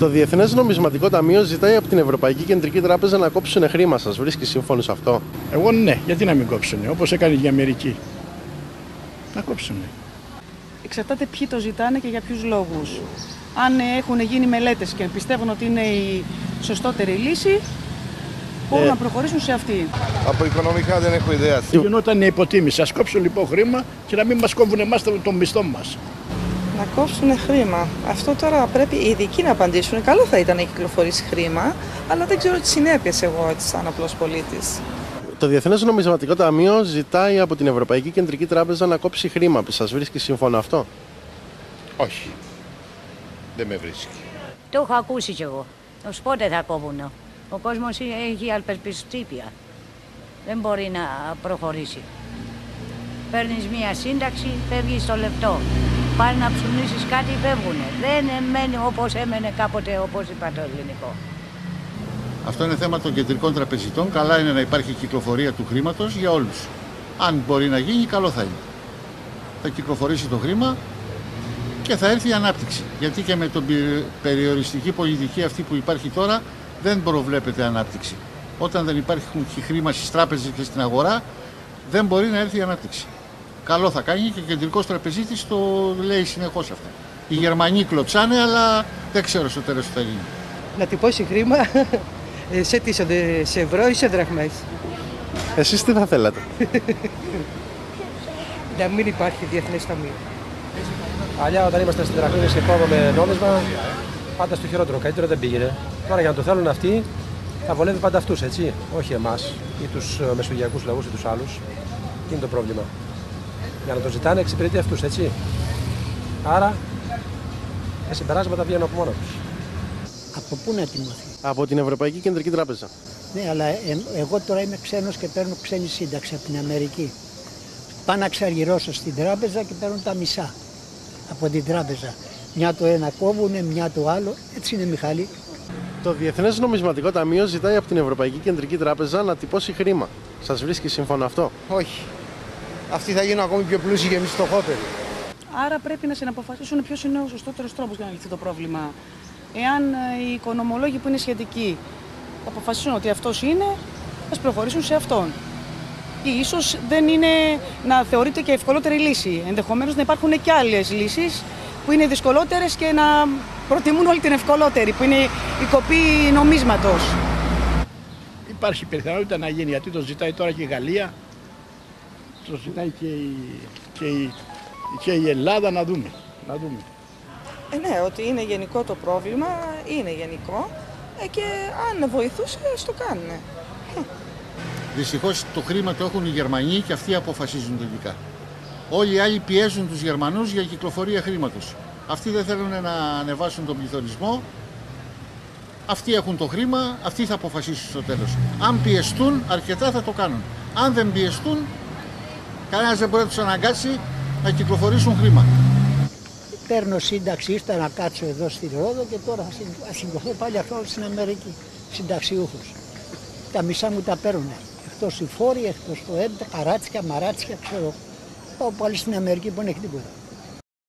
Το Διεθνές Νομισματικό Ταμείο ζητάει από την Ευρωπαϊκή Κεντρική Τράπεζα να κόψουν χρήμα. Σας βρίσκεις σύμφωνο σε αυτό; Εγώ ναι, γιατί να μην κόψουν, όπως έκανε η Αμερική. Να κόψουν. Εξαρτάται ποιοι το ζητάνε και για ποιους λόγους. Αν έχουν γίνει μελέτες και πιστεύουν ότι είναι η σωστότερη λύση, μπορούν Ε. να προχωρήσουν σε αυτή. Από οικονομικά δεν έχω ιδέα. Γινόταν η υποτίμηση. Α κόψουν λοιπόν χρήμα και να μην μας κόβουν εμάς τον μισθό μας. Να κόψουν χρήμα. Αυτό τώρα πρέπει οι ειδικοί να απαντήσουν. Καλό θα ήταν να κυκλοφορήσει χρήμα, αλλά δεν ξέρω τι συνέπειες εγώ έτσι σαν απλός πολίτης. Το Διεθνές Νομισματικό Ταμείο ζητάει από την Ευρωπαϊκή Κεντρική Τράπεζα να κόψει χρήμα. Σας βρίσκει σύμφωνο αυτό; Όχι. Δεν με βρίσκει. Το έχω ακούσει κι εγώ. Ως πότε θα κόβουν. Ο κόσμος έχει αλπεσπιστήπια. Δεν μπορεί να προχωρήσει. Παίρνεις μία σύνταξη, φεύγεις στο λεπτό. Πάλι να ψουνίσεις κάτι, φεύγουνε. Δεν μένει όπως έμενε κάποτε, όπως είπα το ελληνικό. Αυτό είναι θέμα των κεντρικών τραπεζιτών. Καλά είναι να υπάρχει κυκλοφορία του χρήματος για όλους. Αν μπορεί να γίνει, καλό θα είναι. Θα κυκλοφορήσει το χρήμα και θα έρθει η ανάπτυξη. Γιατί και με την περιοριστική πολιτική αυτή που υπάρχει τώρα δεν προβλέπεται ανάπτυξη. Όταν δεν υπάρχει χρήμα στις τράπεζες και στην αγορά, δεν μπορεί να έρθει η ανάπτυξη. Καλό θα κάνει και ο κεντρικός τραπεζίτης το λέει συνεχώς αυτό. Οι Γερμανοί κλωτσάνε, αλλά δεν ξέρω στο τέλος τι θα γίνει. να τυπώσει χρήμα σε, τι, σε- σε ευρώ ή σε δραχμές; Εσείς τι θα θέλατε; Να μην υπάρχει διεθνές ταμείο. Παλιά όταν ήμασταν στην Τραχμή και κόβαμε νόμισμα, πάντα στο χειρότερο. Καλύτερο δεν πήγαινε. Τώρα για να το θέλουν αυτοί, θα βολεύει πάντα αυτούς, έτσι. Όχι εμάς ή τους μεσογειακούς λαούς ή τους άλλους. Τι είναι το πρόβλημα; Για να το ζητάνε, εξυπηρετεί αυτούς, έτσι. Άρα, τα συμπεράσματα βγαίνουν από μόνα τους. Από πού να τιμωθεί. Από την Ευρωπαϊκή Κεντρική Τράπεζα. Ναι, αλλά ε, εγώ τώρα είμαι ξένος και παίρνω ξένη σύνταξη από την Αμερική. Πάω να ξαργυρώσω στην τράπεζα και παίρνω τα μισά από την τράπεζα. Μια το ένα κόβουνε, μια το άλλο. Έτσι είναι Μιχάλη. Το Διεθνές Νομισματικό Ταμείο ζητάει από την Ευρωπαϊκή Κεντρική Τράπεζα να τυπώσει χρήμα. Σας βρίσκει σύμφωνο αυτό; Όχι. Αυτοί θα γίνουν ακόμη πιο πλούσιοι και εμεί φτωχότεροι. Άρα πρέπει να συναποφασίσουν ποιος είναι ο σωστότερος τρόπος για να λυθεί το πρόβλημα. Εάν ε, οι οικονομολόγοι που είναι σχετικοί αποφασίσουν ότι αυτός είναι, ας προχωρήσουν σε αυτόν. Ή ίσως δεν είναι να θεωρείται και ευκολότερη λύση. Ενδεχομένως να υπάρχουν και άλλες λύσεις που είναι δυσκολότερες και να προτιμούν όλη την ευκολότερη, που είναι η κοπή νομίσματος. Υπάρχει πιθανότητα να γίνει γιατί το ζητάει τώρα και η Γαλλία, το ζητάει και η, και η, και η Ελλάδα να δούμε. Να δούμε. Ε, ναι, ότι είναι γενικό το πρόβλημα, είναι γενικό. Ε, και αν βοηθούσε, ας το κάνουν. Δυστυχώς το χρήμα το έχουν οι Γερμανοί και αυτοί αποφασίζουν τελικά. Όλοι οι άλλοι πιέζουν τους Γερμανούς για κυκλοφορία χρήματος. Αυτοί δεν θέλουν να ανεβάσουν τον πληθωρισμό. Αυτοί έχουν το χρήμα, αυτοί θα αποφασίσουν στο τέλος. Αν πιεστούν, αρκετά θα το κάνουν. Αν δεν πιεστούν, κανένας δεν μπορεί να τους αναγκάσει να κυκλοφορήσουν χρήμα. Παίρνω σύνταξη, ήρθα να κάτσω εδώ στη Ρόδο και τώρα θα συν- θα συγκοθώ πάλι αυτό στην Αμερική. Συνταξιούχους. Τα μισά μου τα παίρνουν. Εκτός οι φόροι, εκτός το έντε, καράτσια, μαράτσια, ξέρω. Πάω πάλι στην Αμερική που δεν έχει τίποτα.